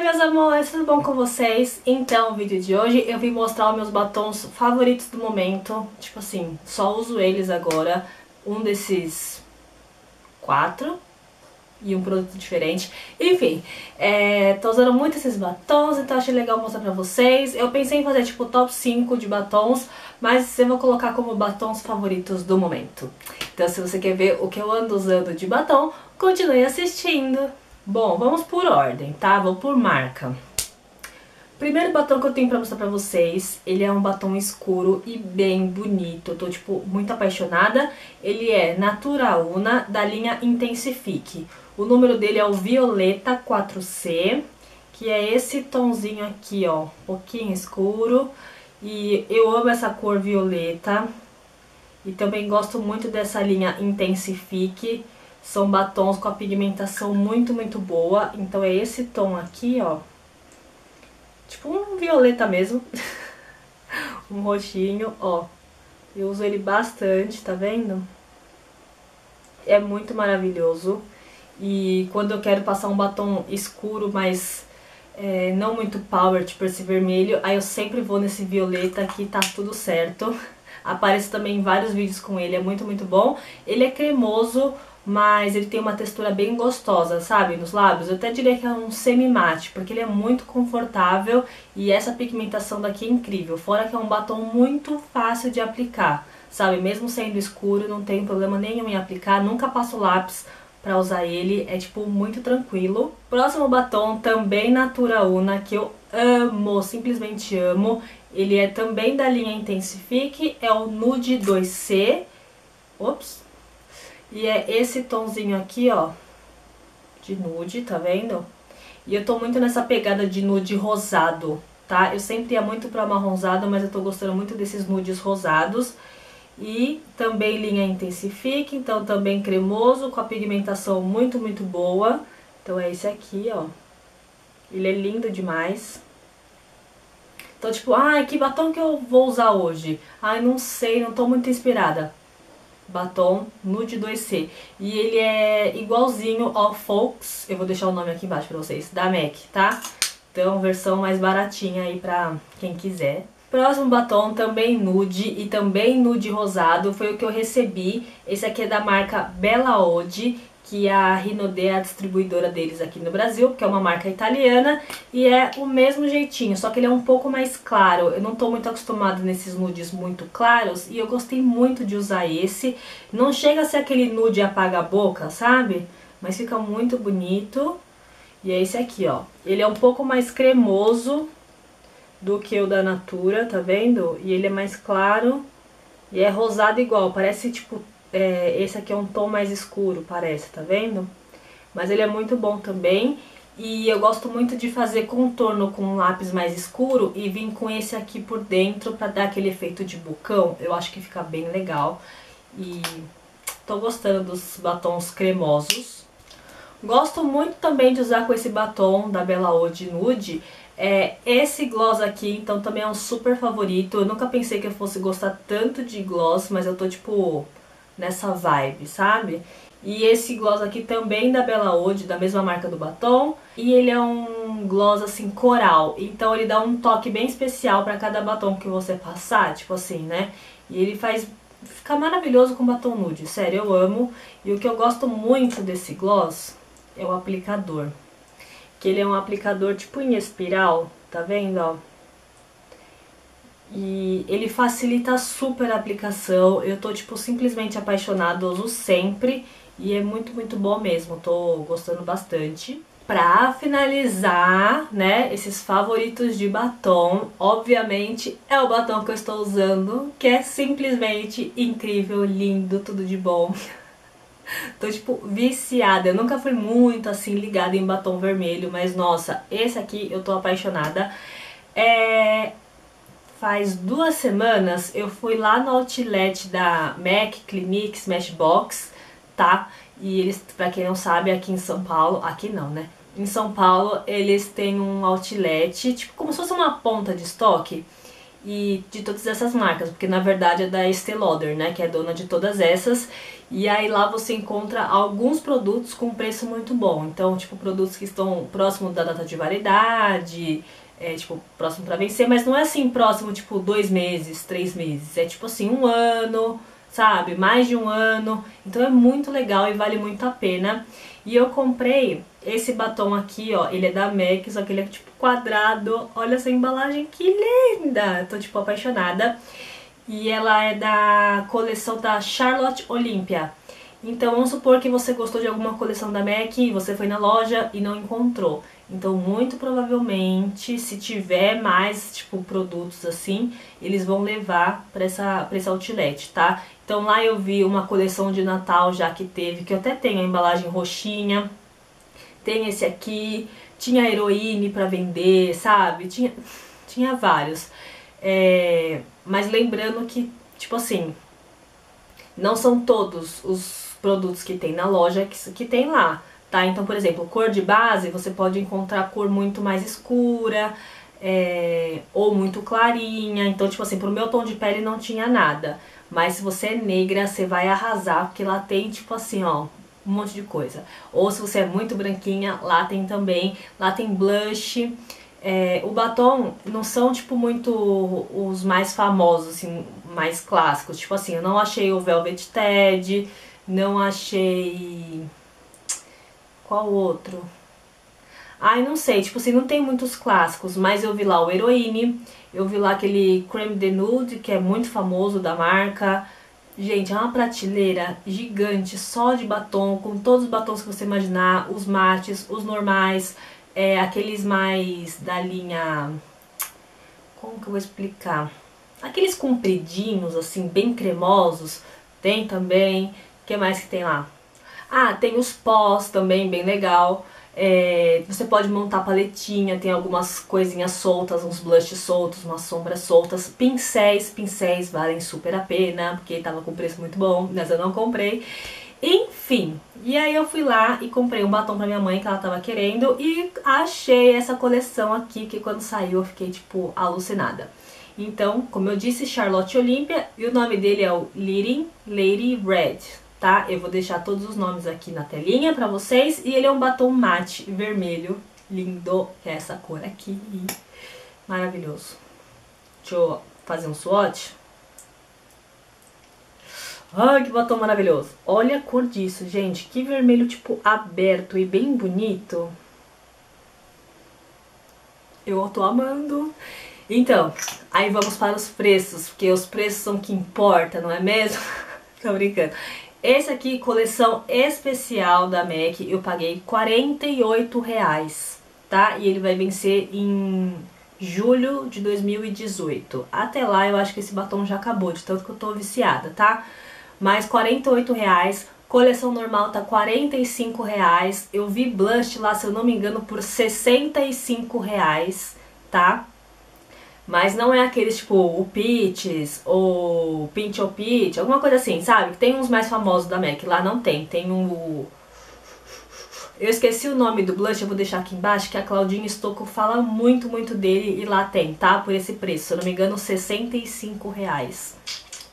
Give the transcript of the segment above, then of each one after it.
Oi meus amores, tudo bom com vocês? Então, no vídeo de hoje eu vim mostrar os meus batons favoritos do momento. Tipo assim, só uso eles agora. Um desses quatro e um produto diferente. Enfim, é, tô usando muito esses batons, então achei legal mostrar pra vocês. Eu pensei em fazer tipo top 5 de batons, mas eu vou colocar como batons favoritos do momento. Então se você quer ver o que eu ando usando de batom, continue assistindo. Bom, vamos por ordem, tá? Vou por marca. Primeiro batom que eu tenho pra mostrar pra vocês, ele é um batom escuro e bem bonito. Eu tô, tipo, muito apaixonada. Ele é Natura Una, da linha Intensifique. O número dele é o Violeta 4C, que é esse tonzinho aqui, ó, um pouquinho escuro. E eu amo essa cor violeta. E também gosto muito dessa linha Intensifique. São batons com a pigmentação muito, muito boa. Então é esse tom aqui, ó. Tipo um violeta mesmo. um roxinho, ó. Eu uso ele bastante, tá vendo? É muito maravilhoso. E quando eu quero passar um batom escuro, mas é, não muito power, tipo esse vermelho, aí eu sempre vou nesse violeta aqui, tá tudo certo. Aparece também em vários vídeos com ele, é muito, muito bom. Ele é cremoso, mas ele tem uma textura bem gostosa, sabe, nos lábios. Eu até diria que é um semi-mate, porque ele é muito confortável e essa pigmentação daqui é incrível. Fora que é um batom muito fácil de aplicar, sabe, mesmo sendo escuro, não tem problema nenhum em aplicar, nunca passo lápis pra usar ele, é tipo muito tranquilo. Próximo batom, também Natura Una, que eu amo, simplesmente amo. Ele é também da linha Intensifique, é o Nude 2C. Ops. E é esse tonzinho aqui, ó, de nude, tá vendo? E eu tô muito nessa pegada de nude rosado, tá? Eu sempre ia muito pra marronzado, mas eu tô gostando muito desses nudes rosados. E também linha Intensifique, então também cremoso, com a pigmentação muito, muito boa. Então é esse aqui, ó. Ele é lindo demais. Então, tipo, ai, ah, que batom que eu vou usar hoje? Ai, não sei, não tô muito inspirada. Batom Nude 2C. E ele é igualzinho ao Folks, eu vou deixar o nome aqui embaixo pra vocês, da MAC, tá? Então, versão mais baratinha aí pra quem quiser. Próximo batom também nude e também nude rosado foi o que eu recebi. Esse aqui é da marca Bella Ode, que a Rinode é a distribuidora deles aqui no Brasil, que é uma marca italiana, e é o mesmo jeitinho, só que ele é um pouco mais claro. Eu não tô muito acostumada nesses nudes muito claros, e eu gostei muito de usar esse. Não chega a ser aquele nude apaga-boca, sabe? Mas fica muito bonito. E é esse aqui, ó. Ele é um pouco mais cremoso, do que o da Natura, tá vendo? E ele é mais claro e é rosado igual, parece tipo, é, esse aqui é um tom mais escuro, parece, tá vendo? Mas ele é muito bom também e eu gosto muito de fazer contorno com um lápis mais escuro e vir com esse aqui por dentro pra dar aquele efeito de bucão, eu acho que fica bem legal e tô gostando dos batons cremosos. Gosto muito também de usar com esse batom da Bella Ode Nude, é, esse gloss aqui, então, também é um super favorito. Eu nunca pensei que eu fosse gostar tanto de gloss, mas eu tô, tipo, nessa vibe, sabe? E esse gloss aqui também da Bella Ode, da mesma marca do batom. E ele é um gloss, assim, coral. Então ele dá um toque bem especial pra cada batom que você passar, tipo assim, né? E ele faz... Fica maravilhoso com batom nude, sério, eu amo. E o que eu gosto muito desse gloss é o aplicador que ele é um aplicador tipo em espiral, tá vendo, ó? E ele facilita super a aplicação, eu tô, tipo, simplesmente apaixonada, uso sempre e é muito, muito bom mesmo, tô gostando bastante. Pra finalizar, né, esses favoritos de batom, obviamente é o batom que eu estou usando, que é simplesmente incrível, lindo, tudo de bom. Tô, tipo, viciada. Eu nunca fui muito, assim, ligada em batom vermelho, mas, nossa, esse aqui eu tô apaixonada. É... Faz duas semanas eu fui lá no outlet da MAC Clinique Smashbox, tá? E eles, pra quem não sabe, aqui em São Paulo, aqui não, né? Em São Paulo eles têm um outlet, tipo como se fosse uma ponta de estoque. e de todas essas marcas, porque na verdade é da Estée Lauder, né, que é dona de todas essas. E aí lá você encontra alguns produtos com preço muito bom. Então, tipo, produtos que estão próximo da data de validade, é, tipo, próximo para vencer, mas não é assim próximo, tipo, dois meses, três meses. É tipo assim, um ano, sabe? Mais de um ano. Então é muito legal e vale muito a pena. E eu comprei esse batom aqui, ó, ele é da MAC, só que ele é tipo quadrado. Olha essa embalagem, que linda! Tô tipo apaixonada. E ela é da coleção da Charlotte Olympia. Então vamos supor que você gostou de alguma coleção da MAC, você foi na loja e não encontrou. Então muito provavelmente, se tiver mais tipo produtos assim, eles vão levar para essa para esse outlet, tá? Então lá eu vi uma coleção de Natal já que teve, que eu até tenho a embalagem roxinha. Tem esse aqui, tinha heroíne para vender, sabe? Tinha tinha vários. É, mas lembrando que, tipo assim, não são todos os produtos que tem na loja que, que tem lá, tá? Então, por exemplo, cor de base, você pode encontrar cor muito mais escura, é, ou muito clarinha. Então, tipo assim, pro meu tom de pele não tinha nada. Mas se você é negra, você vai arrasar, porque lá tem, tipo assim, ó, um monte de coisa. Ou se você é muito branquinha, lá tem também. Lá tem blush. É, o batom não são, tipo, muito os mais famosos, assim, mais clássicos. Tipo assim, eu não achei o Velvet Ted, não achei... Qual outro? Ai, não sei, tipo assim, não tem muitos clássicos, mas eu vi lá o Heroine, eu vi lá aquele Creme de Nude, que é muito famoso da marca. Gente, é uma prateleira gigante, só de batom, com todos os batons que você imaginar, os mates, os normais, é, aqueles mais da linha... Como que eu vou explicar? Aqueles compridinhos, assim, bem cremosos, tem também. O que mais que tem lá? Ah, tem os pós também, bem legal. É, você pode montar paletinha, tem algumas coisinhas soltas, uns blushes soltos, umas sombras soltas. Pincéis, pincéis valem super a pena, porque tava com preço muito bom, mas eu não comprei. Enfim, e aí eu fui lá e comprei um batom pra minha mãe que ela tava querendo e achei essa coleção aqui que quando saiu eu fiquei tipo alucinada. Então, como eu disse, Charlotte Olympia e o nome dele é o Leading Lady Red, tá? Eu vou deixar todos os nomes aqui na telinha pra vocês e ele é um batom mate vermelho, lindo, que é essa cor aqui, maravilhoso. Deixa eu fazer um swatch. Ai, que batom maravilhoso. Olha a cor disso, gente. Que vermelho, tipo, aberto e bem bonito. Eu tô amando. Então, aí vamos para os preços, porque os preços são o que importa, não é mesmo? tô brincando. Esse aqui, coleção especial da MAC, eu paguei 48 reais, tá? E ele vai vencer em julho de 2018. Até lá eu acho que esse batom já acabou, de tanto que eu tô viciada, tá? mais 48 reais. Coleção normal tá 45 reais. Eu vi blush lá, se eu não me engano, por 65 reais, tá? Mas não é aqueles tipo o Peaches ou Pinch ou Peach, alguma coisa assim, sabe? Tem uns mais famosos da MAC, lá não tem. Tem um... Eu esqueci o nome do blush, eu vou deixar aqui embaixo, que a Claudinha Stocco fala muito, muito dele e lá tem, tá? Por esse preço, se eu não me engano, 65 reais.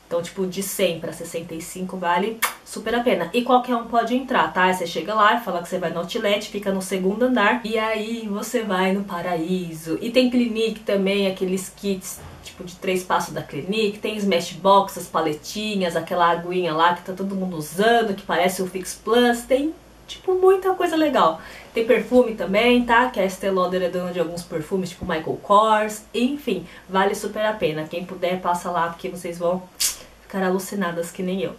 Então, tipo, de 100 para 65 vale super a pena. E qualquer um pode entrar, tá? Você chega lá fala que você vai no outlet, fica no segundo andar e aí você vai no paraíso. E tem Clinique também, aqueles kits tipo de três passos da Clinique, tem Smashbox, as paletinhas, aquela aguinha lá que tá todo mundo usando, que parece o Fix Plus, tem tipo muita coisa legal. Tem perfume também, tá? Que a Estée Lauder é dona de alguns perfumes, tipo Michael Kors, enfim, vale super a pena. Quem puder, passa lá, porque vocês vão ficar alucinadas que nem eu.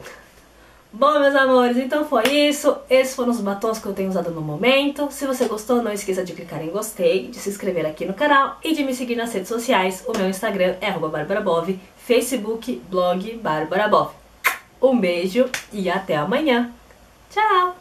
Bom, meus amores, então foi isso. Esses foram os batons que eu tenho usado no momento. Se você gostou, não esqueça de clicar em gostei, de se inscrever aqui no canal e de me seguir nas redes sociais. O meu Instagram é barbarabov, Facebook, blog Barbarabov. Um beijo e até amanhã. Tchau!